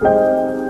Música